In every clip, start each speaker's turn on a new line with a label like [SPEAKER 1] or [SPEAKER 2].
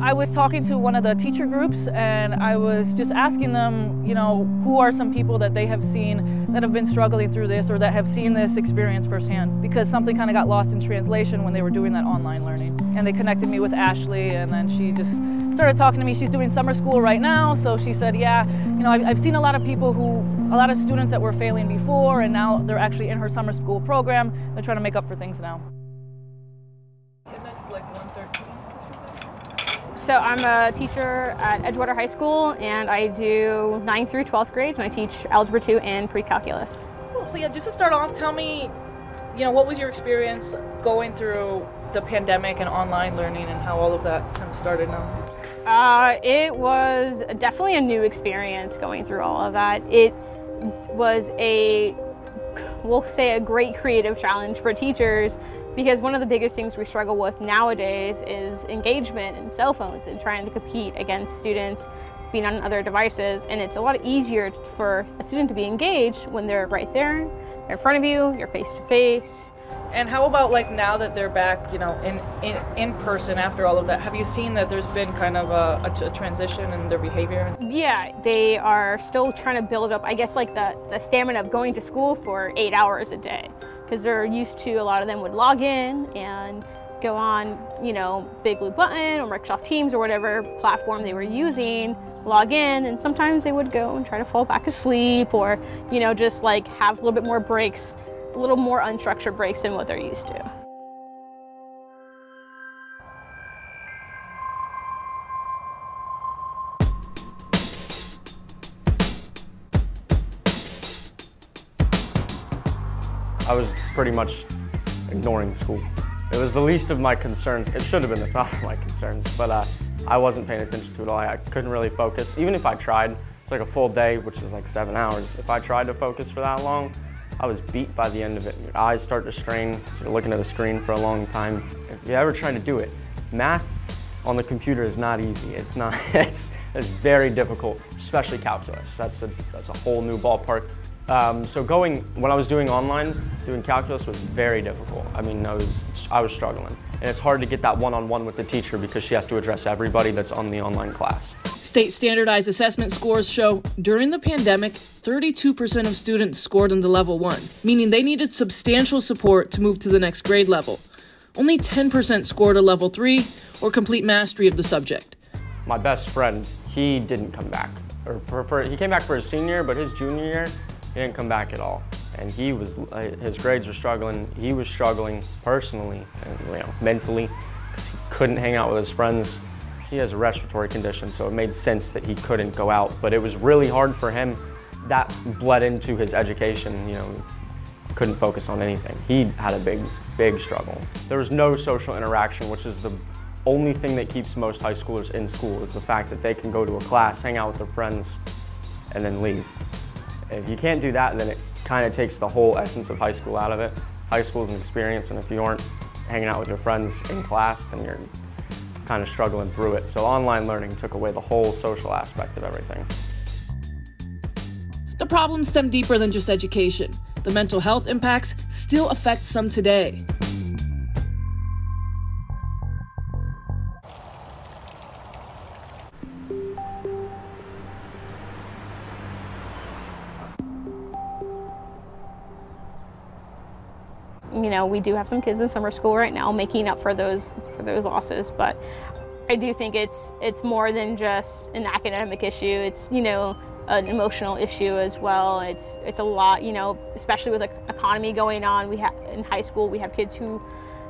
[SPEAKER 1] I was talking to one of the teacher groups and I was just asking them, you know, who are some people that they have seen that have been struggling through this or that have seen this experience firsthand because something kind of got lost in translation when they were doing that online learning. And they connected me with Ashley and then she just started talking to me. She's doing summer school right now, so she said, yeah, you know, I've, seen a lot of people who, a lot of students that were failing before and now they're actually in her summer school program. They're trying to make up for things now.
[SPEAKER 2] So I'm a teacher at Edgewater High School and I do 9th through 12th grade and I teach Algebra 2 and Pre-Calculus.
[SPEAKER 1] Cool. So yeah, just to start off, tell me, you know, what was your experience going through the pandemic and online learning and how all of that kind of started now?
[SPEAKER 2] Uh, it was definitely a new experience going through all of that. It was a, we'll say a great creative challenge for teachers because one of the biggest things we struggle with nowadays is engagement and cell phones and trying to compete against students being on other devices. And it's a lot easier for a student to be engaged when they're right there, in front of you, you're face to face.
[SPEAKER 1] And how about like now that they're back, you know, in, in, in person after all of that, have you seen that there's been kind of a, a, a transition in their behavior?
[SPEAKER 2] Yeah, they are still trying to build up, I guess, like the, the stamina of going to school for eight hours a day because they're used to, a lot of them would log in and go on, you know, Big Blue Button or Microsoft Teams or whatever platform they were using, log in, and sometimes they would go and try to fall back asleep or, you know, just like have a little bit more breaks, a little more unstructured breaks than what they're used to.
[SPEAKER 3] I was pretty much ignoring school. It was the least of my concerns. It should have been the top of my concerns, but uh, I wasn't paying attention to it all. I couldn't really focus. Even if I tried, it's like a full day, which is like seven hours. If I tried to focus for that long, I was beat by the end of it. Your eyes start to strain, so you're looking at a screen for a long time. If you're ever try to do it, math on the computer is not easy. It's not, it's, it's very difficult, especially calculus. That's a, that's a whole new ballpark. Um, so going, when I was doing online, doing calculus was very difficult. I mean, I was, I was struggling. And it's hard to get that one-on-one -on -one with the teacher because she has to address everybody that's on the online class.
[SPEAKER 4] State standardized assessment scores show during the pandemic, 32% of students scored into level one, meaning they needed substantial support to move to the next grade level. Only 10% scored a level three or complete mastery of the subject.
[SPEAKER 3] My best friend, he didn't come back. Or for, for, he came back for his senior but his junior year, he didn't come back at all. And he was, uh, his grades were struggling. He was struggling personally and you know, mentally because he couldn't hang out with his friends. He has a respiratory condition, so it made sense that he couldn't go out. But it was really hard for him. That bled into his education, you know, couldn't focus on anything. He had a big, big struggle. There was no social interaction, which is the only thing that keeps most high schoolers in school is the fact that they can go to a class, hang out with their friends, and then leave. If you can't do that, then it kind of takes the whole essence of high school out of it. High school is an experience, and if you aren't hanging out with your friends in class, then you're kind of struggling through it. So online learning took away the whole social aspect of everything.
[SPEAKER 4] The problems stem deeper than just education. The mental health impacts still affect some today.
[SPEAKER 2] You know, we do have some kids in summer school right now making up for those for those losses, but I do think it's it's more than just an academic issue. It's, you know, an emotional issue as well. It's it's a lot, you know, especially with the economy going on. We have in high school we have kids who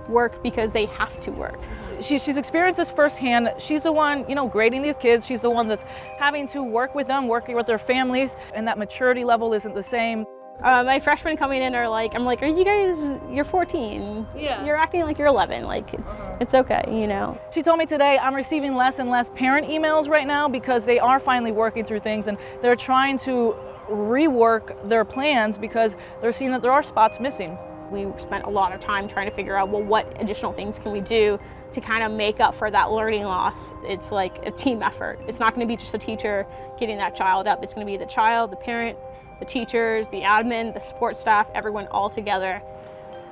[SPEAKER 2] work because they have to work.
[SPEAKER 1] She, she's experienced this firsthand. She's the one, you know, grading these kids. She's the one that's having to work with them, working with their families, and that maturity level isn't the same.
[SPEAKER 2] Uh, my freshmen coming in are like, I'm like, are you guys? You're 14.
[SPEAKER 1] Yeah.
[SPEAKER 2] You're acting like you're 11. Like it's uh -huh. it's okay, you know.
[SPEAKER 1] She told me today I'm receiving less and less parent emails right now because they are finally working through things and they're trying to rework their plans because they're seeing that there are spots missing.
[SPEAKER 2] We spent a lot of time trying to figure out well what additional things can we do to kind of make up for that learning loss. It's like a team effort. It's not going to be just a teacher getting that child up. It's going to be the child, the parent, the teachers, the admin, the support staff, everyone all together.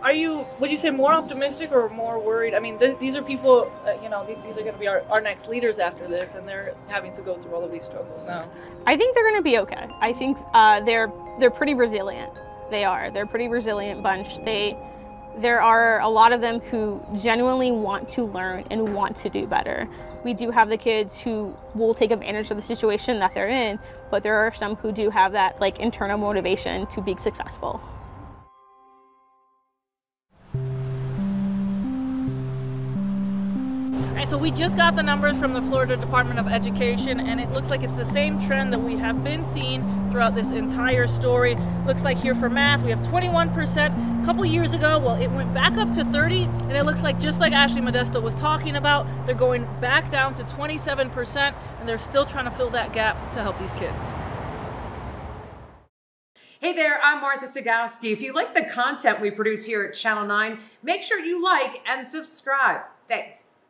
[SPEAKER 1] are you would you say more optimistic or more worried? I mean th- these are people uh, you know th- these are going to be our, our next leaders after this and they're having to go through all of these struggles now.
[SPEAKER 2] I think they're going to be okay. I think uh, they're they're pretty resilient. They are. They're a pretty resilient bunch. They there are a lot of them who genuinely want to learn and want to do better. We do have the kids who will take advantage of the situation that they're in but there are some who do have that like internal motivation to be successful
[SPEAKER 1] so we just got the numbers from the Florida Department of Education, and it looks like it's the same trend that we have been seeing throughout this entire story. Looks like here for math, we have 21%. A couple years ago, well, it went back up to 30, and it looks like just like Ashley Modesto was talking about, they're going back down to 27%, and they're still trying to fill that gap to help these kids.
[SPEAKER 5] Hey there, I'm Martha Sagowski. If you like the content we produce here at Channel 9, make sure you like and subscribe. Thanks.